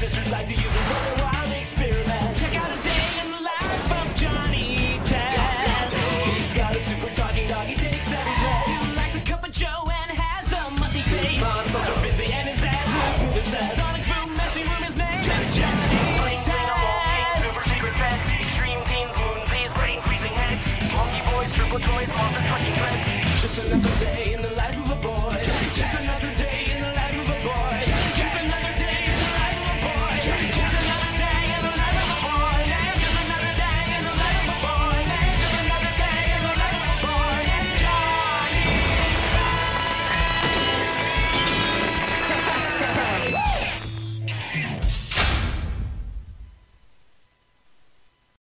sisters like to use them for their wild experiments. Check out a day in the life of Johnny Test. He's got a super talking dog, he takes every place. He likes a cup of Joe and has a monthly face. His mom's also busy and his dad's obsessed. Sonic boom, messy room, his name is Jesse. Planes, animal, super secret pets, extreme teens, moonsies, brain freezing heads, monkey boys, triple toys, monster trucking